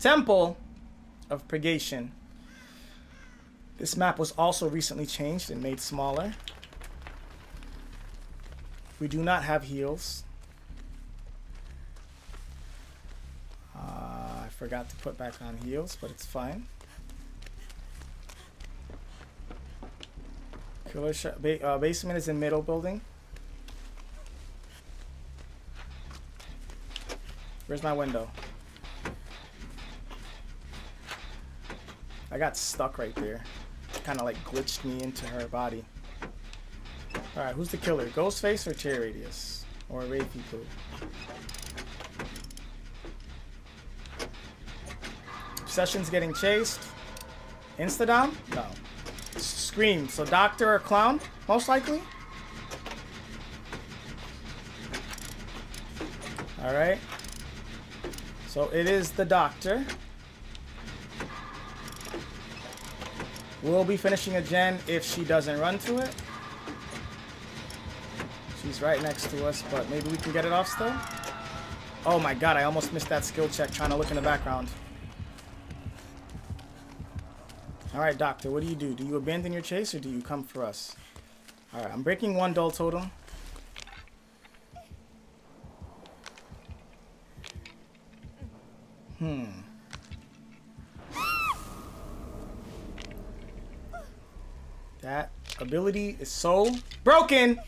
Temple of Purgation. This map was also recently changed and made smaller. We do not have heals. Uh, I forgot to put back on heals, but it's fine. Killer sh ba uh, basement is in middle building. Where's my window? I got stuck right there. Kind of like glitched me into her body. Alright, who's the killer? Ghostface or Cherry Radius? Or Wraithy Poo? Session's getting chased. Instadom? No. Scream. So Doctor or Clown? Most likely? Alright. So it is the Doctor. We'll be finishing a gen if she doesn't run to it. She's right next to us, but maybe we can get it off still. Oh my god, I almost missed that skill check trying to look in the background. Alright, Doctor, what do you do? Do you abandon your chase or do you come for us? Alright, I'm breaking one dull totem. Hmm. That ability is so broken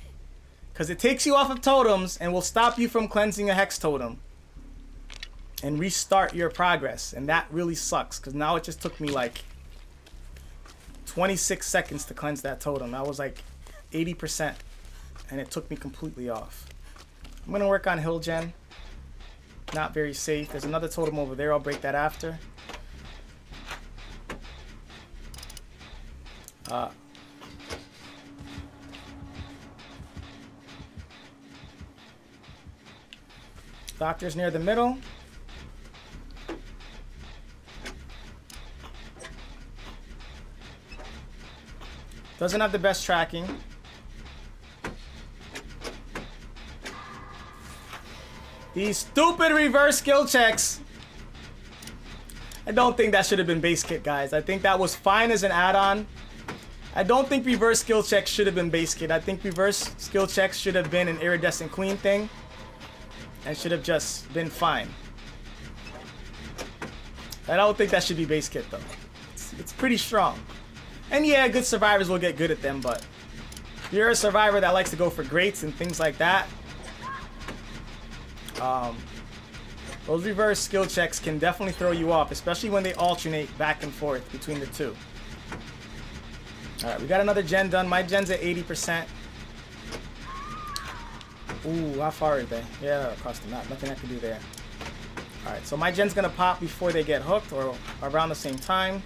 because it takes you off of totems and will stop you from cleansing a hex totem and restart your progress. And that really sucks because now it just took me like 26 seconds to cleanse that totem. That was like 80% and it took me completely off. I'm going to work on hill gen. Not very safe. There's another totem over there. I'll break that after. Uh, Doctor's near the middle. Doesn't have the best tracking. These stupid reverse skill checks. I don't think that should have been base kit, guys. I think that was fine as an add-on. I don't think reverse skill checks should have been base kit. I think reverse skill checks should have been an iridescent queen thing. And should have just been fine. I don't think that should be base kit, though. It's, it's pretty strong. And yeah, good survivors will get good at them, but if you're a survivor that likes to go for greats and things like that, um, those reverse skill checks can definitely throw you off, especially when they alternate back and forth between the two. Alright, we got another gen done. My gen's at 80%. Ooh, how far are they? Yeah, across the map. Nothing I can do there. Alright, so my gen's gonna pop before they get hooked or around the same time.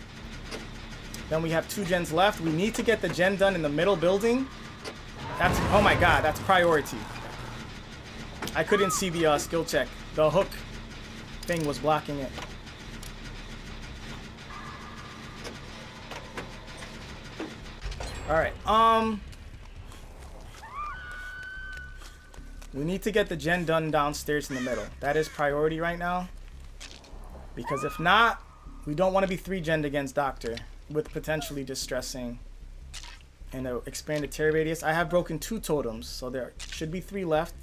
Then we have two gens left. We need to get the gen done in the middle building. That's, oh my god, that's priority. I couldn't see the uh, skill check. The hook thing was blocking it. Alright, um... We need to get the gen done downstairs in the middle. That is priority right now. Because if not, we don't want to be 3 gen against Doctor with potentially distressing and an expanded terror radius. I have broken two totems, so there should be three left.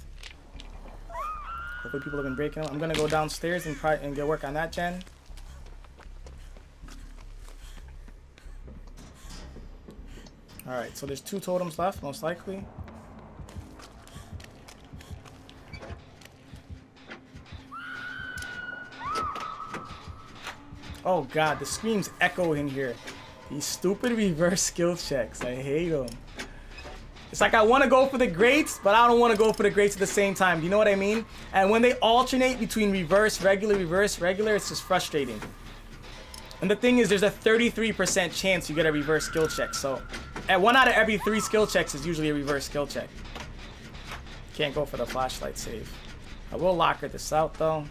Hopefully people have been breaking them. I'm gonna go downstairs and and get work on that gen. Alright, so there's two totems left, most likely. Oh god, the screams echo in here. These stupid reverse skill checks. I hate them. It's like I want to go for the greats, but I don't want to go for the greats at the same time. Do you know what I mean? And when they alternate between reverse, regular, reverse, regular, it's just frustrating. And the thing is, there's a 33% chance you get a reverse skill check. So, at one out of every three skill checks is usually a reverse skill check. Can't go for the flashlight save. I will locker this out, though.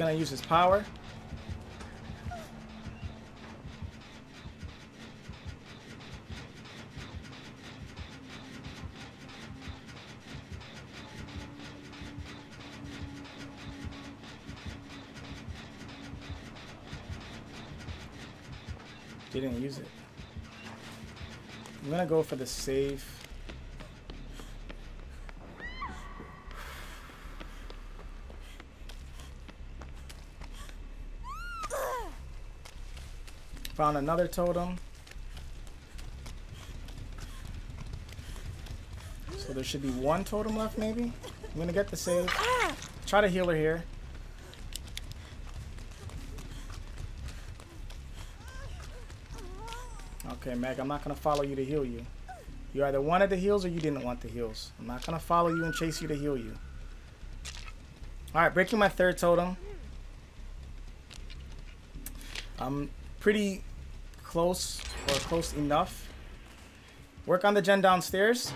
gonna use his power. Didn't use it. I'm gonna go for the safe. Found another totem. So there should be one totem left, maybe? I'm gonna get the save. Try to heal her here. Okay, Meg, I'm not gonna follow you to heal you. You either wanted the heals or you didn't want the heals. I'm not gonna follow you and chase you to heal you. Alright, breaking my third totem. I'm pretty close or close enough. Work on the gen downstairs.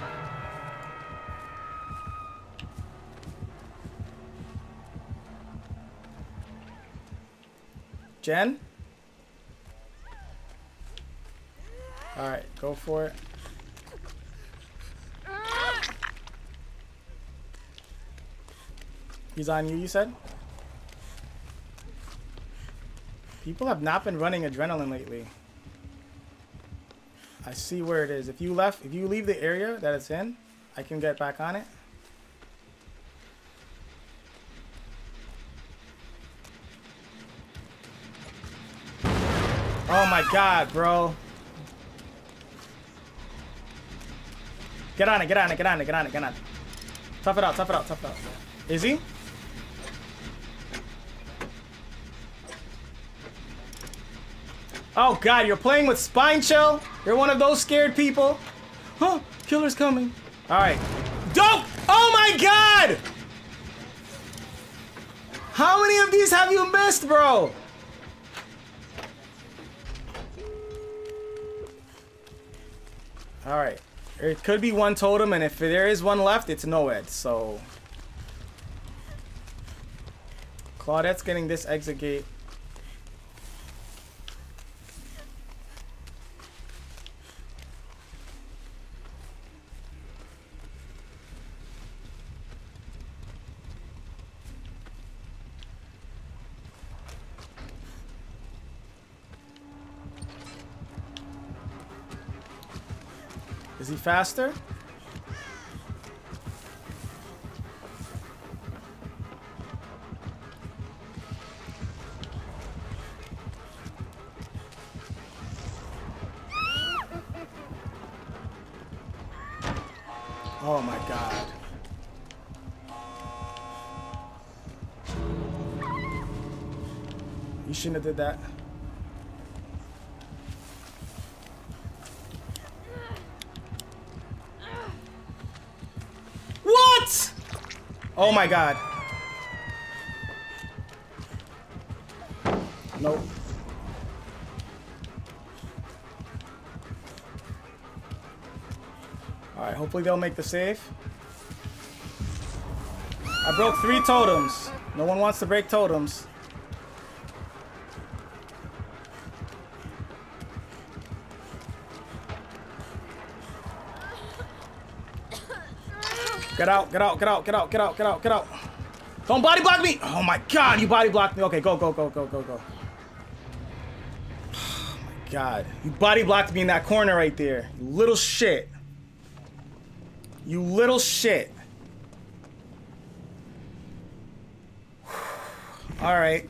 Jen? Alright, go for it. He's on you, you said? People have not been running adrenaline lately. I see where it is. If you left, if you leave the area that it's in, I can get back on it. Oh my god, bro. Get on it, get on it, get on it, get on it, get on it. Tough it out, tough it out, tough it out. Is he? Oh god, you're playing with Spine Chill? You're one of those scared people? Huh, killer's coming. Alright. Dope! Oh my god! How many of these have you missed, bro? Alright. It could be one totem, and if there is one left, it's Noed, so... Claudette's getting this exit gate. Is he faster? Oh my god. You shouldn't have did that. Oh my god. Nope. Alright, hopefully they'll make the save. I broke three totems. No one wants to break totems. Get out, get out, get out, get out, get out, get out, get out. Don't body block me! Oh my god, you body blocked me. Okay, go, go, go, go, go, go. Oh my god. You body blocked me in that corner right there. You little shit. You little shit. Alright.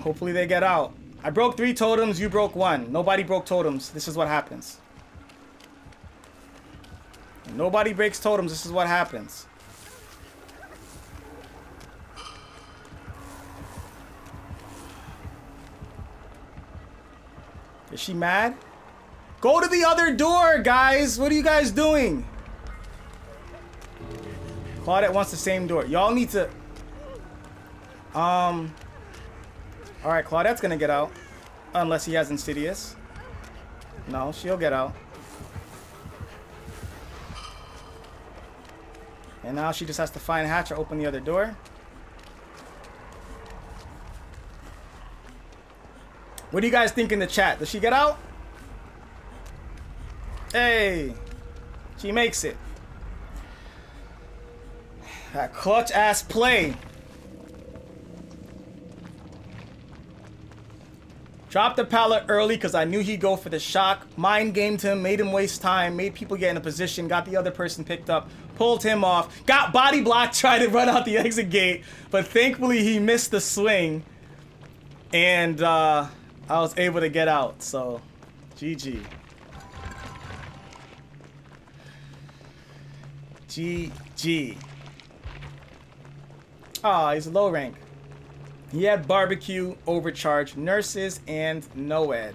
Hopefully they get out. I broke three totems, you broke one. Nobody broke totems. This is what happens. Nobody breaks totems. This is what happens. Is she mad? Go to the other door, guys. What are you guys doing? Claudette wants the same door. Y'all need to... Um... Alright, Claudette's gonna get out. Unless he has Insidious. No, she'll get out. And now she just has to find a Hatch or open the other door. What do you guys think in the chat? Does she get out? Hey, she makes it. That clutch ass play. Dropped the pallet early because I knew he'd go for the shock. Mind gamed him, made him waste time, made people get in a position, got the other person picked up, pulled him off, got body blocked, tried to run out the exit gate, but thankfully he missed the swing. And uh, I was able to get out, so GG. GG. Ah, oh, he's low rank. He had barbecue, overcharge, nurses, and Noed.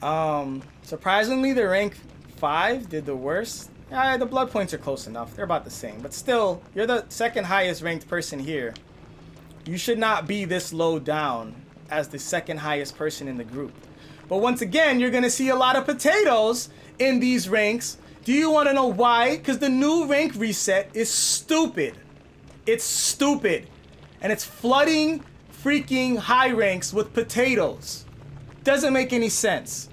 Um, surprisingly, the rank 5 did the worst. Yeah, the blood points are close enough. They're about the same. But still, you're the second highest ranked person here. You should not be this low down as the second highest person in the group. But once again, you're going to see a lot of potatoes in these ranks. Do you want to know why? Because the new rank reset is stupid. It's stupid. And it's flooding freaking high ranks with potatoes. Doesn't make any sense.